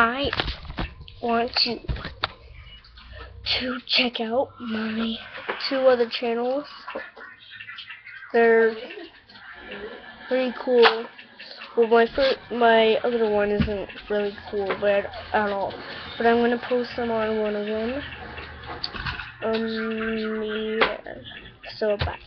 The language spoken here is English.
I want you to check out my two other channels. They're pretty cool. Well, my first, my other one isn't really cool, but at all. But I'm gonna post them on one of them. Um, yeah. So bye.